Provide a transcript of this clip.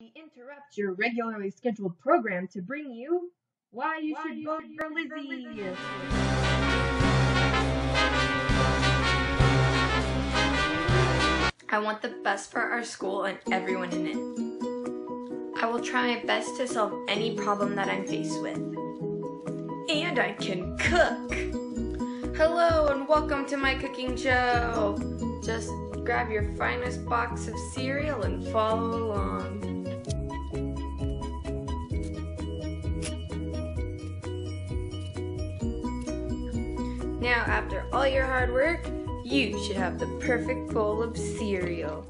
We interrupt your regularly scheduled program to bring you Why You Why Should You Vote Should for Vote for Lizzie. Lizzie. I want the best for our school and everyone in it. I will try my best to solve any problem that I'm faced with. And I can cook! Hello and welcome to my cooking show! Just grab your finest box of cereal and follow along. Now, after all your hard work, you should have the perfect bowl of cereal.